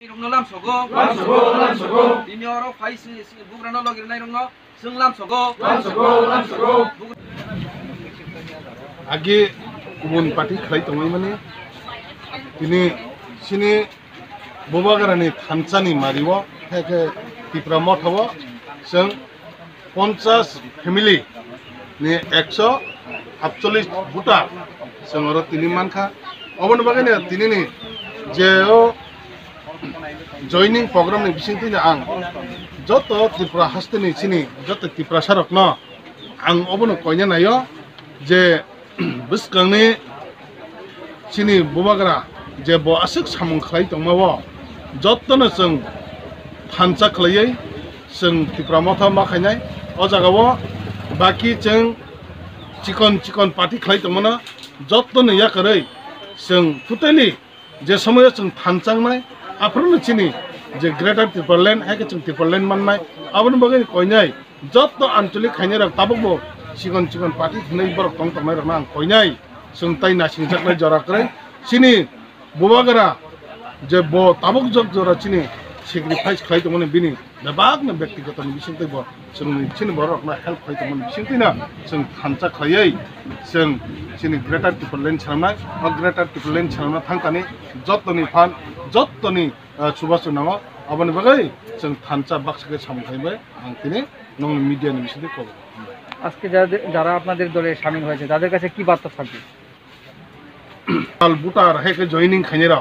rungno lam sogo Lamsogo, lamsogo, ini oro fai si bugrano logir nai rungno sung lam sogo lamsogo, lamsogo. আগে গুবুন party খাই তমাই মানে তিনি সিনি ববাগারানি থানসানি মারিব হেকে ত্রিপুরা মঠ হব जों পঞ্চাশ ফেমিলি নি একশো সাতচল্লিশ ভোটার जों আরও তিনি মানখা অবন বাগানে তিনি যে जोइनिङ प्रोग्राम नै बिसिन थिने आं जत त्रिपुरा हस्ते नै चिनि जत त्रिपुरा सरक न आं अबन कयने नाय जे बिसकने छिनी बुबाग्रा जे ब आसिक समंग खाइ त मबो जत न संग थानचा खलये संग त्रिपुरा मथा मा खाइनाय जागाव बाकी चेंग चिकन चिकन पार्टी खाइ त मना जत न या करै संग फुटेली जे समय संग थानचांग नाय आफ्रोनो चिनी जे ग्रेटर त्रिपल लेन हाके चुं त्रिपल लेन माननाय आबन बगे कयनाय जत्न आंचलिक खायनाय रक ताबक बो सिगन सिगन पार्टी थनै बर तंग तंगनाय रक नां कयनाय सुंताय नासिं जाखनाय जरा करे सिनि बुबागरा जे ब ताबक जग जरा चिनी सेक्रिफाइस खाय तमने बिनि बेबागनो व्यक्तिगतनि बिसिंतैब जों सिनि बर' रखना हेल्प खायदोंमोन बिसिंतैनो जों हान्जा खायै जों सिनि ग्रेटार टिपलेन्ड साननाय बा ग्रेटार टिपलेन्ड सानना थांखानि जत्तनि फान जत्तनि सुभाष नामा अबनि बागै जों हान्जा बाक्साखौ सामखायबाय आं दिनै नों मिडियानि बिसिंतै खबर আজকে যাদের যারা আপনাদের দলে সামিল হয়েছে তাদের কাছে কি বার্তা থাকবে বুটার হেকে জয়নিং খাইনেরা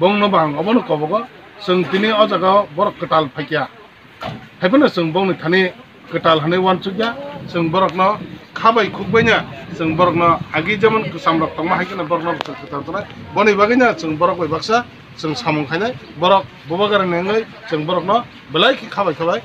বংনবাং অবনো কবগো जों दिनै अ जागायाव बरक कटाल फाइकिया हायफोरनो जों बावनो थाने कटाल हाने वान सुगिया जों बरकनो खाबाय खुकबायनो जों बरकनो आगि जेमन गोसाम रक तंमा हायकिना बरकनो कटाल तनाय बनै बागैनो जों बरक बाय बाक्सा जों बरक बबा जों बरकनो खाबाय खाबाय